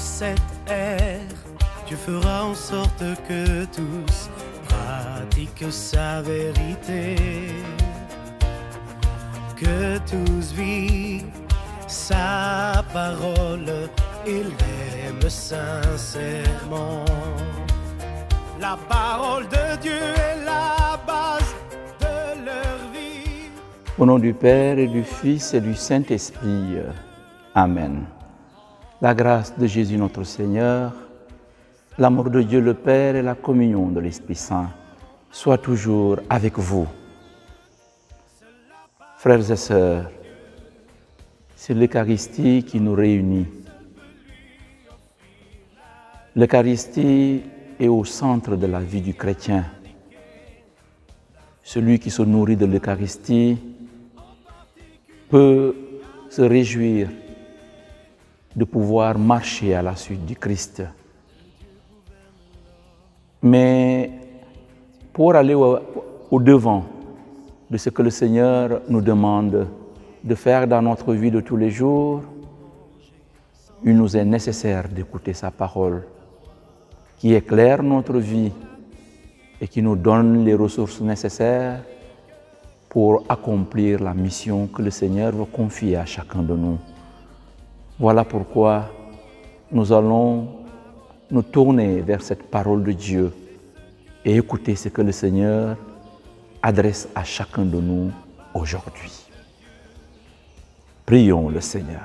cette ère, tu feras en sorte que tous pratiquent sa vérité, que tous vivent sa parole, ils l'aiment sincèrement. La parole de Dieu est la base de leur vie. Au nom du Père et du Fils et du Saint-Esprit. Amen. La grâce de Jésus notre Seigneur, l'amour de Dieu le Père et la communion de l'Esprit Saint soient toujours avec vous. Frères et sœurs, c'est l'Eucharistie qui nous réunit. L'Eucharistie est au centre de la vie du chrétien. Celui qui se nourrit de l'Eucharistie peut se réjouir de pouvoir marcher à la suite du Christ. Mais pour aller au-devant de ce que le Seigneur nous demande de faire dans notre vie de tous les jours, il nous est nécessaire d'écouter sa parole qui éclaire notre vie et qui nous donne les ressources nécessaires pour accomplir la mission que le Seigneur veut confier à chacun de nous. Voilà pourquoi nous allons nous tourner vers cette parole de Dieu et écouter ce que le Seigneur adresse à chacun de nous aujourd'hui. Prions le Seigneur.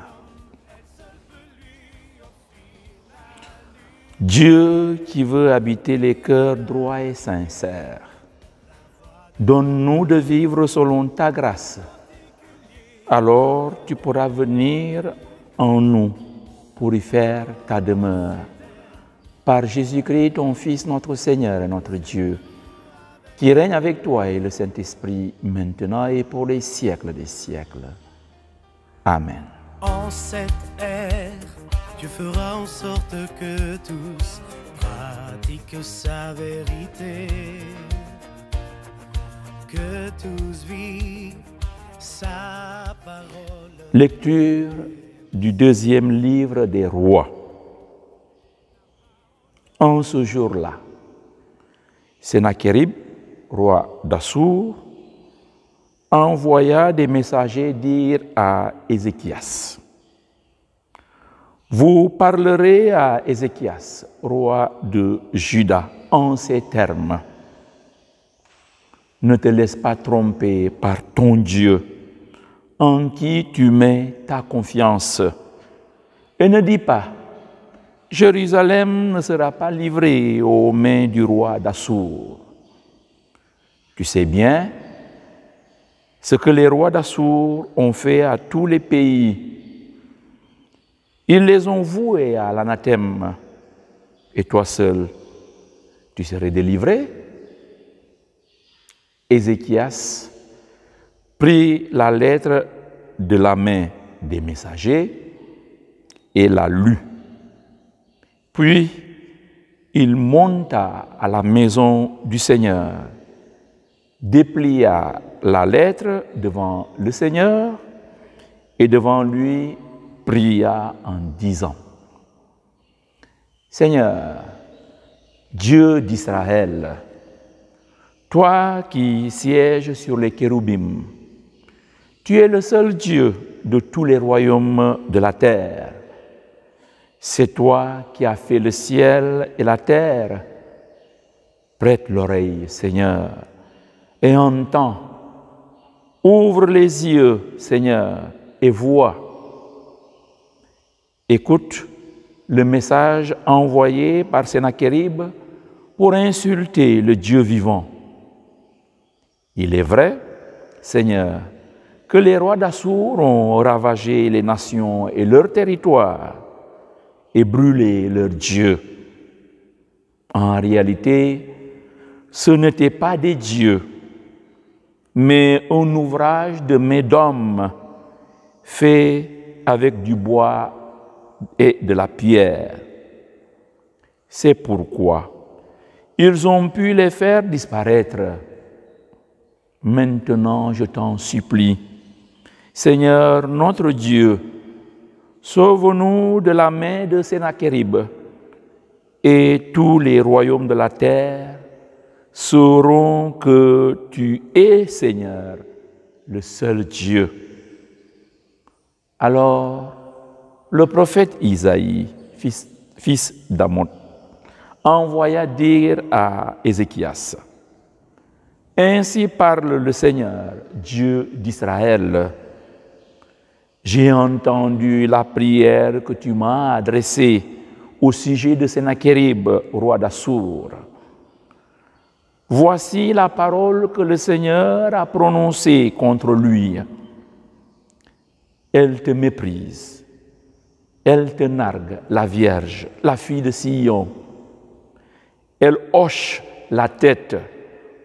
Dieu qui veut habiter les cœurs droits et sincères, donne-nous de vivre selon ta grâce. Alors tu pourras venir en nous pour y faire ta demeure. Par Jésus-Christ, ton Fils, notre Seigneur et notre Dieu, qui règne avec toi et le Saint-Esprit maintenant et pour les siècles des siècles. Amen. En cette ère, tu feras en sorte que tous pratiquent sa vérité, que tous vivent sa parole. Lecture du deuxième livre des rois. En ce jour-là, Sennacherib, roi d'Assur, envoya des messagers dire à Ézéchias, Vous parlerez à Ézéchias, roi de Juda, en ces termes. Ne te laisse pas tromper par ton Dieu, en qui tu mets ta confiance. Et ne dis pas, Jérusalem ne sera pas livrée aux mains du roi d'Assur. Tu sais bien ce que les rois d'Assur ont fait à tous les pays. Ils les ont voués à l'anathème. Et toi seul, tu serais délivré. Ézéchias prit la lettre de la main des messagers et la lut. Puis il monta à la maison du Seigneur, déplia la lettre devant le Seigneur et devant lui pria en disant, Seigneur, Dieu d'Israël, toi qui sièges sur les kéroubim, tu es le seul Dieu de tous les royaumes de la terre. C'est toi qui as fait le ciel et la terre. Prête l'oreille, Seigneur, et entends. Ouvre les yeux, Seigneur, et vois. Écoute le message envoyé par Sennacherib pour insulter le Dieu vivant. Il est vrai, Seigneur, que les rois d'Assur ont ravagé les nations et leurs territoires et brûlé leurs dieux. En réalité, ce n'était pas des dieux, mais un ouvrage de mes d'hommes fait avec du bois et de la pierre. C'est pourquoi ils ont pu les faire disparaître. Maintenant, je t'en supplie, Seigneur notre Dieu, Sauve-nous de la main de Sénachérib, et tous les royaumes de la terre sauront que tu es Seigneur, le seul Dieu. Alors, le prophète Isaïe, fils, fils envoya dire à Ézéchias, Ainsi parle le Seigneur, Dieu d'Israël. J'ai entendu la prière que tu m'as adressée au sujet de Sennacherib, roi d'Assur. Voici la parole que le Seigneur a prononcée contre lui. Elle te méprise, elle te nargue, la Vierge, la fille de Sion. Elle hoche la tête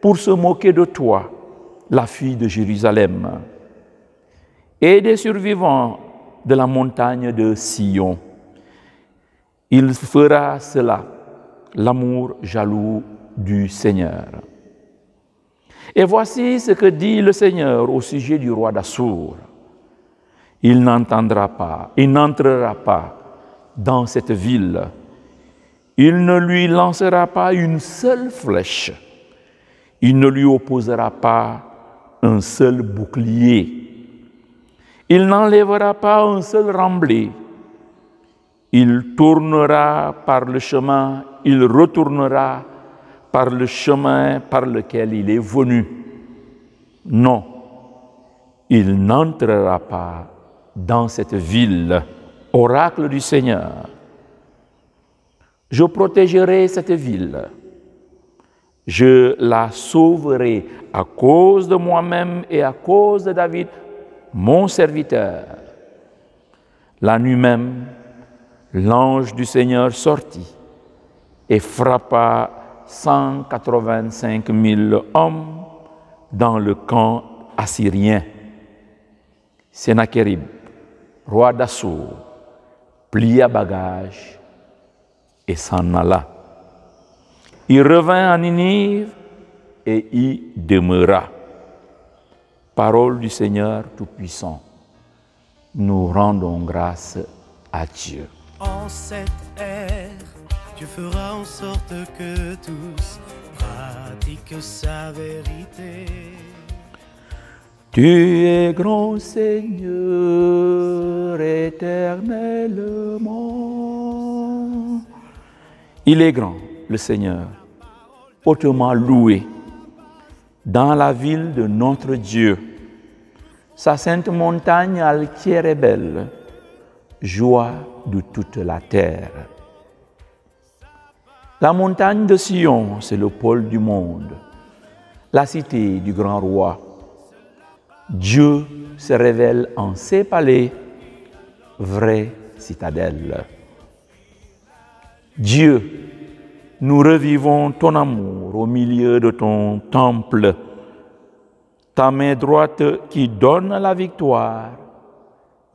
pour se moquer de toi, la fille de Jérusalem, et des survivants de la montagne de Sion. Il fera cela, l'amour jaloux du Seigneur. Et voici ce que dit le Seigneur au sujet du roi d'Assur. Il n'entendra pas, il n'entrera pas dans cette ville. Il ne lui lancera pas une seule flèche il ne lui opposera pas un seul bouclier. Il n'enlèvera pas un seul remblai. Il tournera par le chemin, il retournera par le chemin par lequel il est venu. Non, il n'entrera pas dans cette ville, oracle du Seigneur. Je protégerai cette ville je la sauverai à cause de moi-même et à cause de David, mon serviteur. La nuit même, l'ange du Seigneur sortit et frappa 185 000 hommes dans le camp assyrien. Sennacherib, roi d'Assur, plia bagage et s'en alla. Il revint à Ninive et y demeura. Parole du Seigneur Tout-Puissant. Nous rendons grâce à Dieu. En cette ère, Dieu fera en sorte que tous pratiquent sa vérité. Tu es grand Seigneur éternellement. Il est grand, le Seigneur, hautement loué dans la ville de notre Dieu. Sa sainte montagne altière et belle, joie de toute la terre. La montagne de Sion, c'est le pôle du monde, la cité du grand roi. Dieu se révèle en ses palais, vraie citadelle. Dieu nous revivons ton amour au milieu de ton temple, ta main droite qui donne la victoire,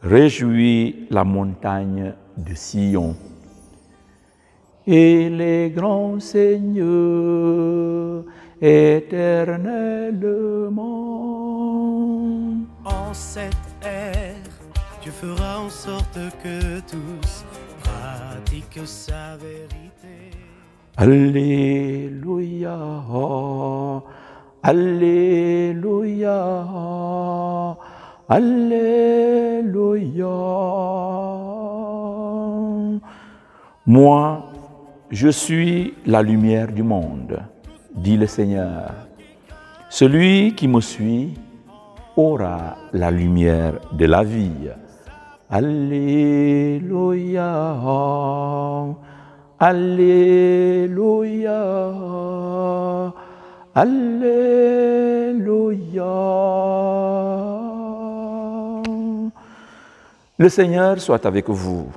réjouit la montagne de Sion. Et les grands seigneurs éternellement. En cette ère, Dieu fera en sorte que tous pratiquent sa vérité. Alléluia, Alléluia, Alléluia. Moi, je suis la lumière du monde, dit le Seigneur. Celui qui me suit aura la lumière de la vie. Alléluia. Alléluia. Alléluia. Le Seigneur soit avec vous.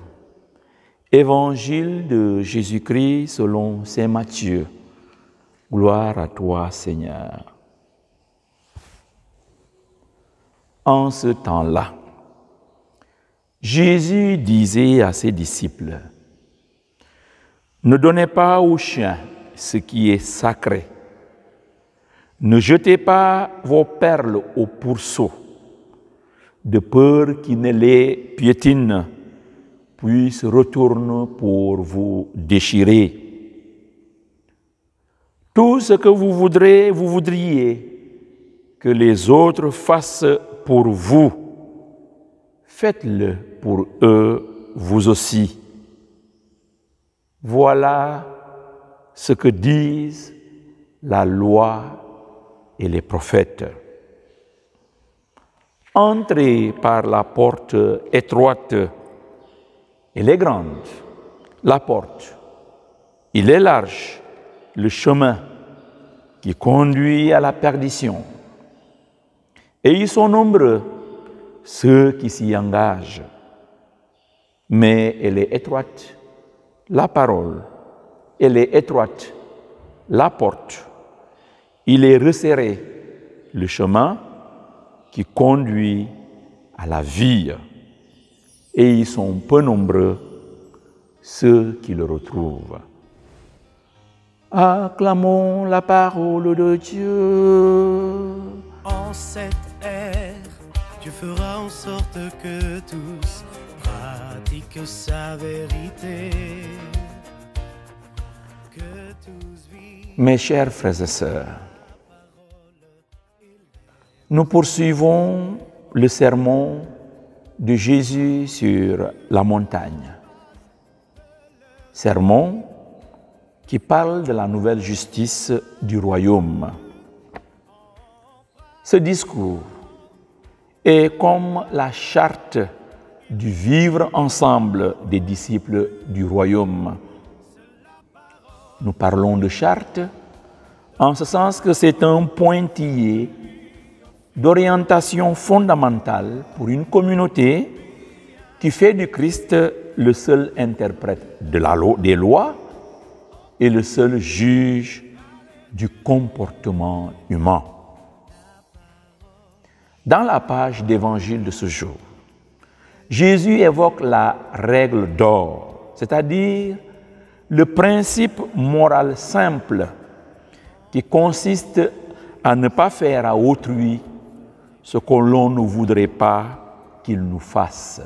Évangile de Jésus-Christ selon Saint Matthieu. Gloire à toi, Seigneur. En ce temps-là, Jésus disait à ses disciples, ne donnez pas aux chiens ce qui est sacré. Ne jetez pas vos perles au pourceau, de peur qu'ils ne les piétinent puis se retourne pour vous déchirer. Tout ce que vous voudrez, vous voudriez que les autres fassent pour vous, faites-le pour eux, vous aussi. Voilà ce que disent la loi et les prophètes. Entrez par la porte étroite, elle est grande, la porte. Il est large, le chemin qui conduit à la perdition. Et ils sont nombreux, ceux qui s'y engagent. Mais elle est étroite, la parole. Elle est étroite, la porte. Il est resserré, le chemin qui conduit à la vie. Et ils sont peu nombreux, ceux qui le retrouvent. Acclamons la parole de Dieu. En cette ère, Dieu fera en sorte que tous Mes chers frères et sœurs, nous poursuivons le sermon de Jésus sur la montagne. Sermon qui parle de la nouvelle justice du royaume. Ce discours est comme la charte du vivre ensemble des disciples du royaume. Nous parlons de charte en ce sens que c'est un pointillé d'orientation fondamentale pour une communauté qui fait du Christ le seul interprète de la des lois et le seul juge du comportement humain. Dans la page d'évangile de ce jour, Jésus évoque la règle d'or, c'est-à-dire le principe moral simple qui consiste à ne pas faire à autrui ce que l'on ne voudrait pas qu'il nous fasse.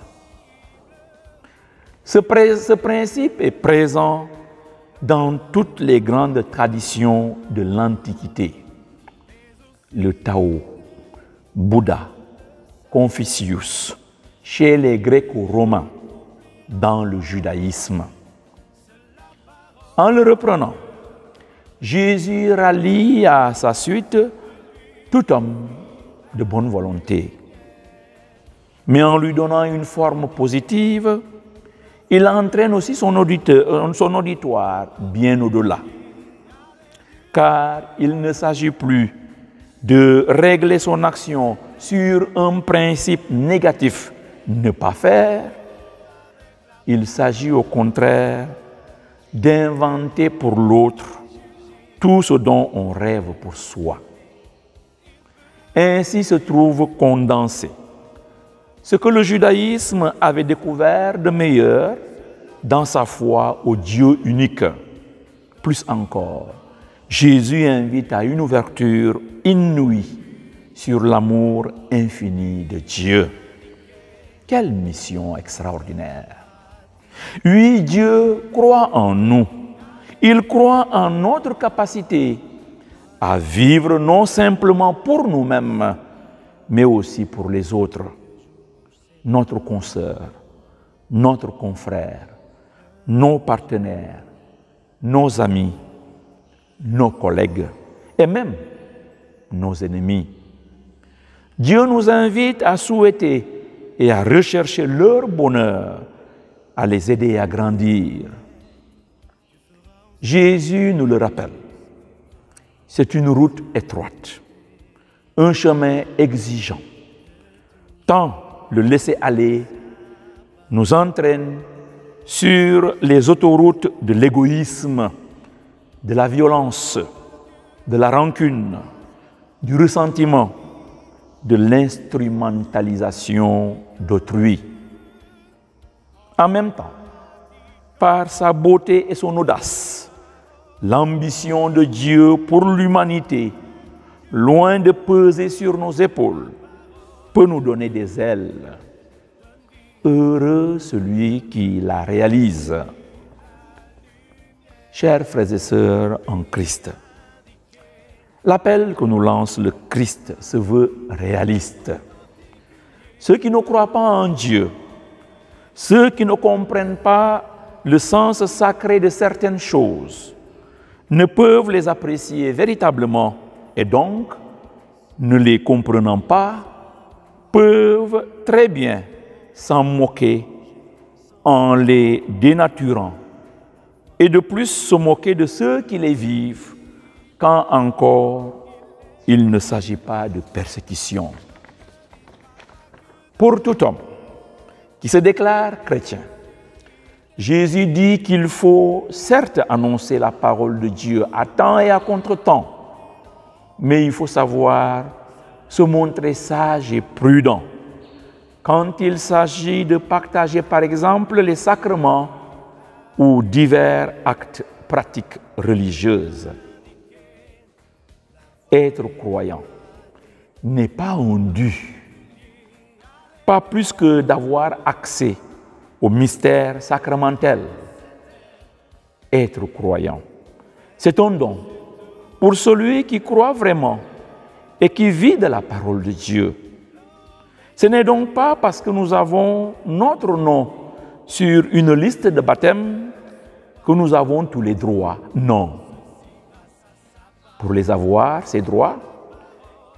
Ce, principe est présent dans toutes les grandes traditions de l'Antiquité. Le Tao, Bouddha, Confucius, chez les Gréco-Romains, dans le judaïsme. En le reprenant, Jésus rallie à sa suite tout homme de bonne volonté. Mais en lui donnant une forme positive, il entraîne aussi son, auditeur, son auditoire bien au-delà. Car il ne s'agit plus de régler son action sur un principe négatif, ne pas faire. Il s'agit au contraire d'inventer pour l'autre tout ce dont on rêve pour soi. Ainsi se trouve condensé ce que le judaïsme avait découvert de meilleur dans sa foi au Dieu unique. Plus encore, Jésus invite à une ouverture inouïe sur l'amour infini de Dieu. Quelle mission extraordinaire. Oui, Dieu croit en nous. Il croit en notre capacité à vivre non simplement pour nous-mêmes, mais aussi pour les autres notre consoeur, notre confrère, nos partenaires, nos amis, nos collègues et même nos ennemis. Dieu nous invite à souhaiter et à rechercher leur bonheur, à les aider à grandir. Jésus nous le rappelle. C'est une route étroite, un chemin exigeant. Tant le laisser-aller nous entraîne sur les autoroutes de l'égoïsme, de la violence, de la rancune, du ressentiment, de l'instrumentalisation d'autrui. En même temps, par sa beauté et son audace, l'ambition de Dieu pour l'humanité, loin de peser sur nos épaules, peut nous donner des ailes. Heureux celui qui la réalise. Chers frères et sœurs en Christ, l'appel que nous lance le Christ se veut réaliste. Ceux qui ne croient pas en Dieu, ceux qui ne comprennent pas le sens sacré de certaines choses, ne peuvent les apprécier véritablement et donc, ne les comprenant pas, peuvent très bien s'en moquer en les dénaturant et de plus se moquer de ceux qui les vivent quand encore il ne s'agit pas de persécution. Pour tout homme qui se déclare chrétien, Jésus dit qu'il faut certes annoncer la parole de Dieu à temps et à contre-temps, mais il faut savoir se montrer sage et prudent quand il s'agit de partager par exemple les sacrements ou divers actes pratiques religieuses. Être croyant n'est pas un dû, pas plus que d'avoir accès au mystère sacramentel. Être croyant, c'est un don pour celui qui croit vraiment et qui vit de la parole de Dieu. Ce n'est donc pas parce que nous avons notre nom sur une liste de baptême que nous avons tous les droits. Non. Pour les avoir, ces droits,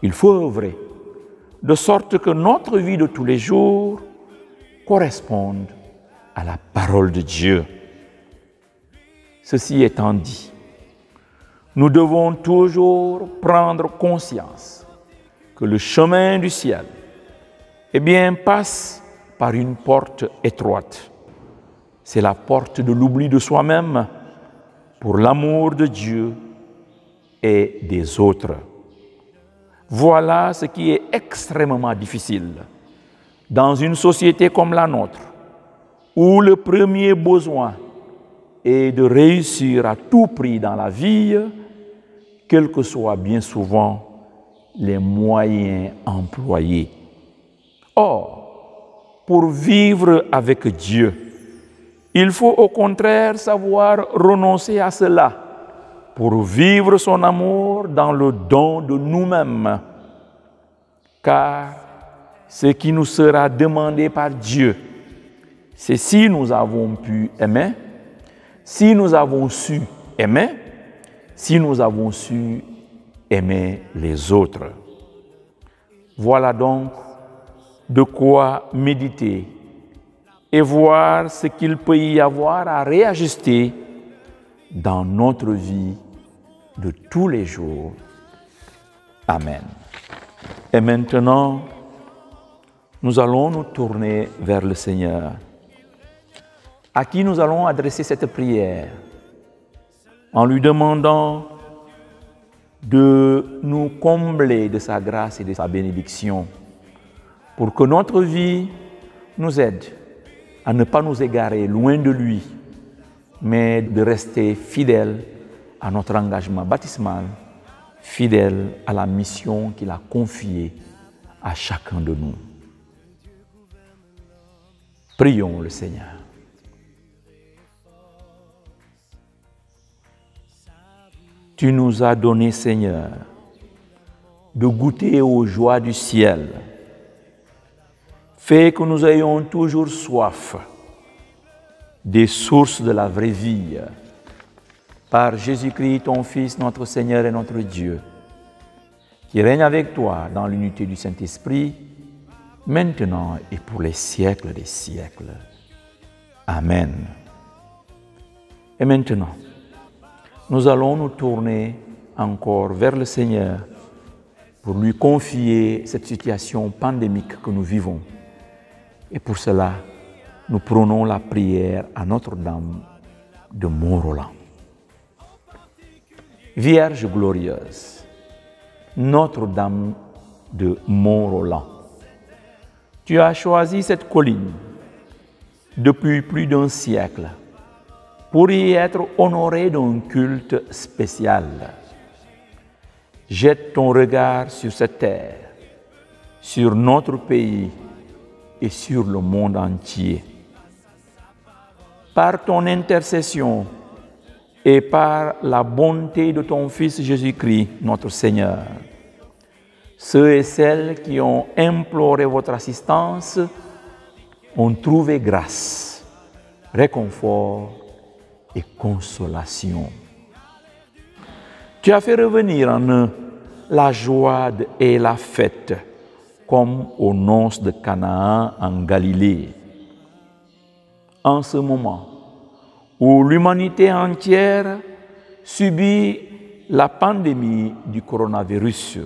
il faut œuvrer, de sorte que notre vie de tous les jours corresponde à la parole de Dieu. Ceci étant dit, nous devons toujours prendre conscience que le chemin du ciel eh bien, passe par une porte étroite. C'est la porte de l'oubli de soi-même pour l'amour de Dieu et des autres. Voilà ce qui est extrêmement difficile dans une société comme la nôtre, où le premier besoin est de réussir à tout prix dans la vie, quels que soient bien souvent les moyens employés. Or, pour vivre avec Dieu, il faut au contraire savoir renoncer à cela pour vivre son amour dans le don de nous-mêmes. Car ce qui nous sera demandé par Dieu, c'est si nous avons pu aimer, si nous avons su aimer, si nous avons su aimer les autres. Voilà donc de quoi méditer et voir ce qu'il peut y avoir à réajuster dans notre vie de tous les jours. Amen. Et maintenant, nous allons nous tourner vers le Seigneur, à qui nous allons adresser cette prière en lui demandant de nous combler de sa grâce et de sa bénédiction pour que notre vie nous aide à ne pas nous égarer loin de lui, mais de rester fidèles à notre engagement baptismal, fidèles à la mission qu'il a confiée à chacun de nous. Prions le Seigneur. Tu nous as donné, Seigneur, de goûter aux joies du ciel Fais que nous ayons toujours soif des sources de la vraie vie. Par Jésus-Christ, ton Fils, notre Seigneur et notre Dieu, qui règne avec toi dans l'unité du Saint-Esprit, maintenant et pour les siècles des siècles. Amen. Et maintenant, nous allons nous tourner encore vers le Seigneur pour lui confier cette situation pandémique que nous vivons. Et pour cela, nous prenons la prière à Notre-Dame de Mont-Roland. Vierge glorieuse, Notre-Dame de Mont-Roland, tu as choisi cette colline depuis plus d'un siècle pour y être honoré d'un culte spécial. Jette ton regard sur cette terre, sur notre pays et sur le monde entier. Par ton intercession et par la bonté de ton Fils Jésus-Christ, notre Seigneur, ceux et celles qui ont imploré votre assistance ont trouvé grâce, réconfort et consolation. Tu as fait revenir en eux la joie et la fête, comme aux nonces de Canaan en Galilée. En ce moment où l'humanité entière subit la pandémie du coronavirus,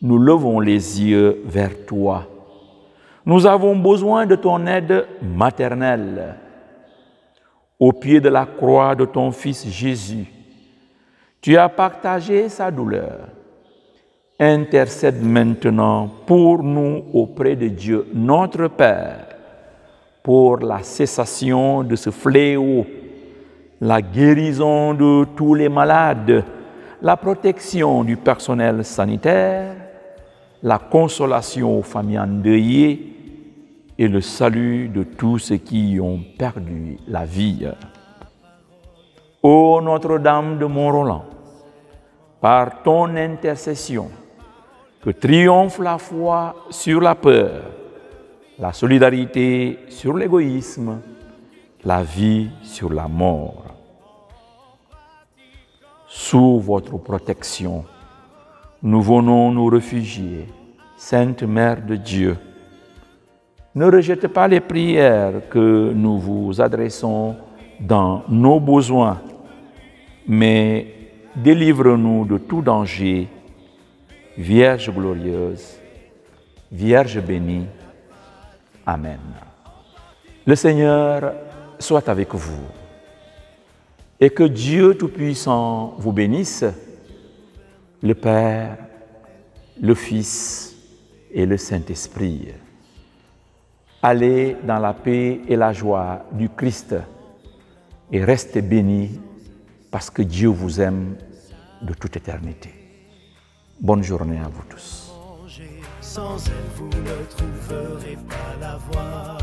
nous levons les yeux vers toi. Nous avons besoin de ton aide maternelle. Au pied de la croix de ton Fils Jésus, tu as partagé sa douleur. Intercède maintenant pour nous auprès de Dieu, notre Père, pour la cessation de ce fléau, la guérison de tous les malades, la protection du personnel sanitaire, la consolation aux familles endeuillées et le salut de tous ceux qui ont perdu la vie. Ô Notre-Dame de Mont-Roland, par ton intercession, que triomphe la foi sur la peur, la solidarité sur l'égoïsme, la vie sur la mort. Sous votre protection, nous venons nous réfugier, Sainte Mère de Dieu. Ne rejetez pas les prières que nous vous adressons dans nos besoins, mais délivre-nous de tout danger, Vierge glorieuse, Vierge bénie. Amen. Le Seigneur soit avec vous et que Dieu Tout-Puissant vous bénisse, le Père, le Fils et le Saint-Esprit. Allez dans la paix et la joie du Christ et restez bénis parce que Dieu vous aime de toute éternité. Bonne journée à vous tous. Sans elle, vous ne trouverez pas la voie.